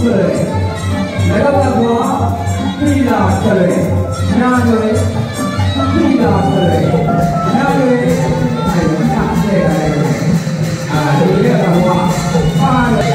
हंसले लगातार क्रीडा करे ज्ञानले क्रीडा करे ज्ञानले ज्ञानले Hallelujah.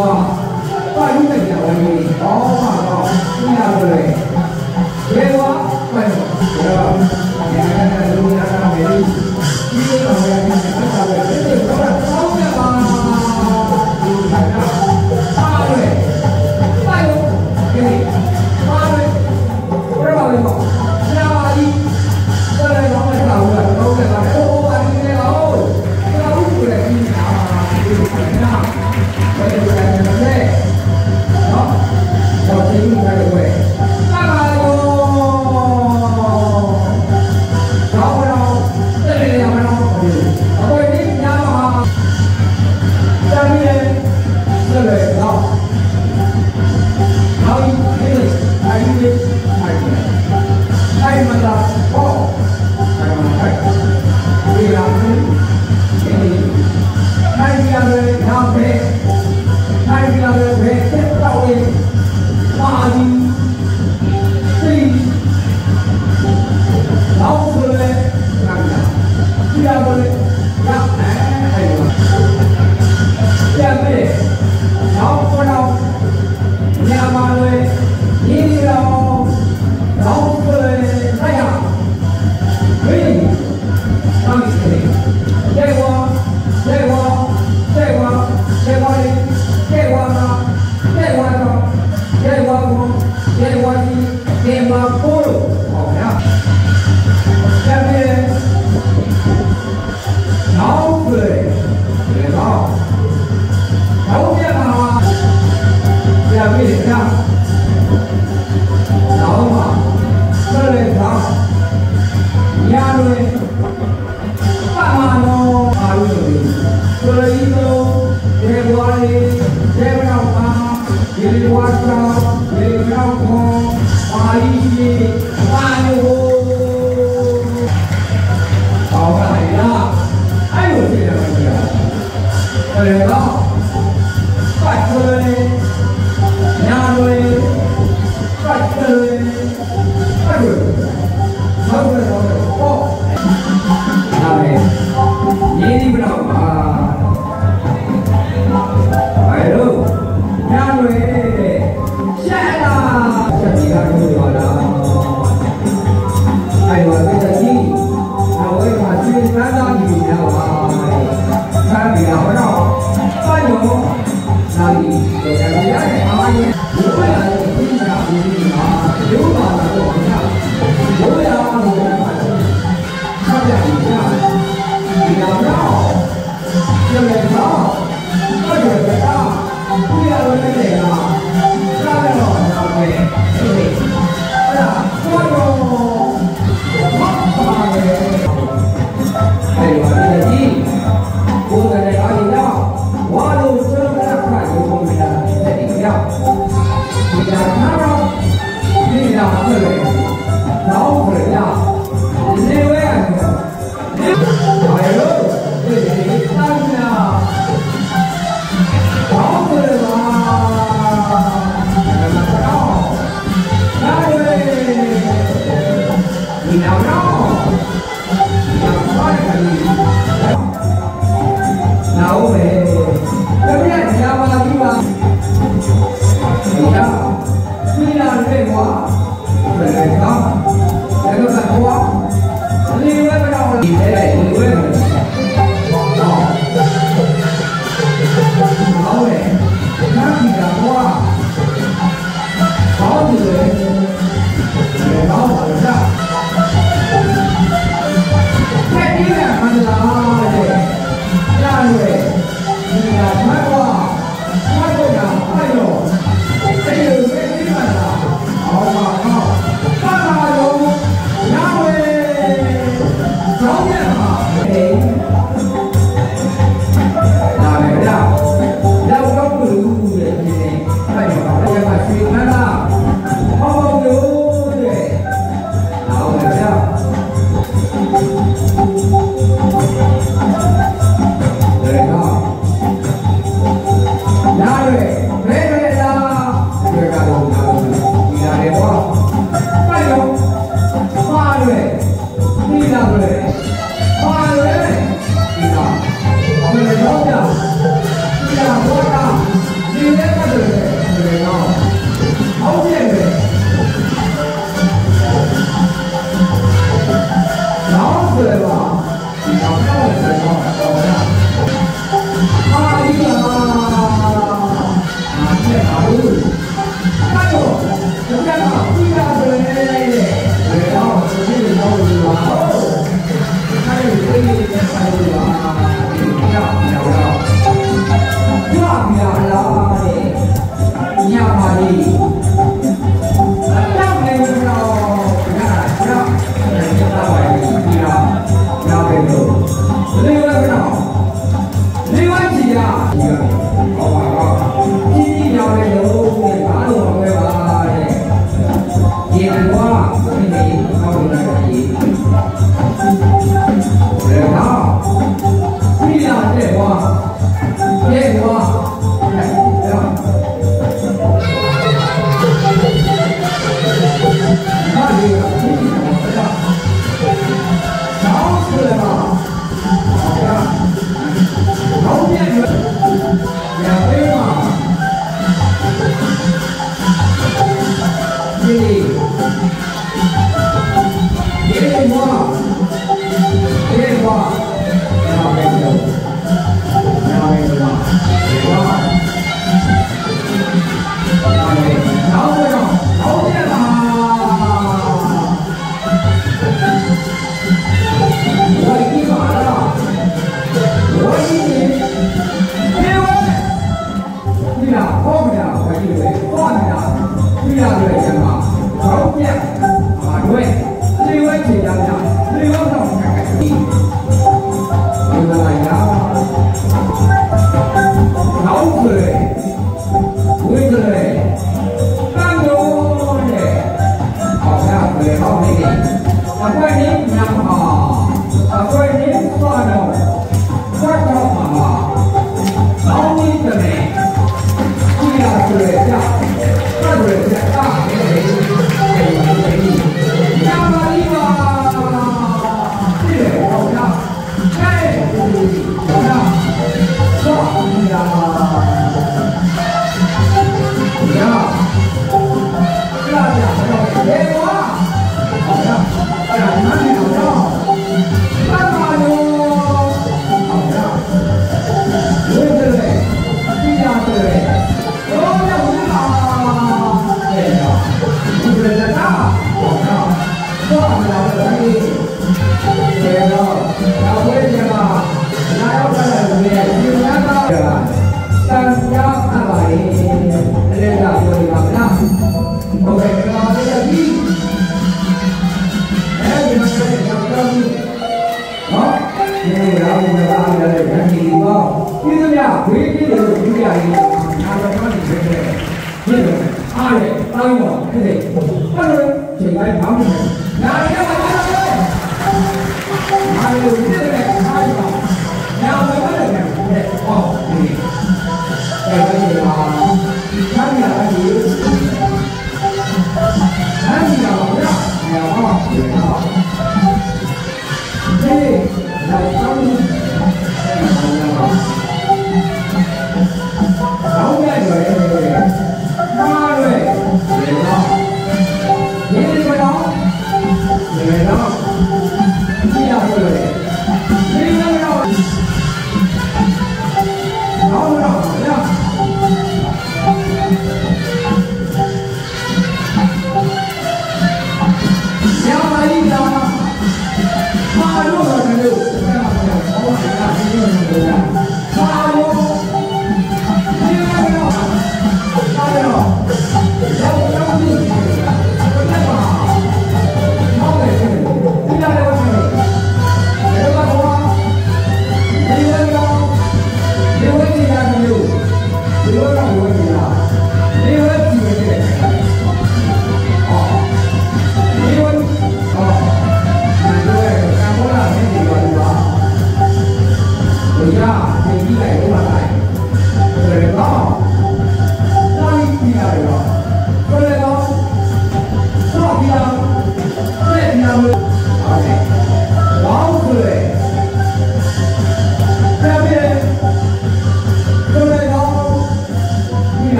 啊，大一点点而已，哦，好，这样子嘞。Tema Play. Iya. 상의모 그대 오늘 저희가 마음을 나이가 맞아요. 谁问你问题了？谁问？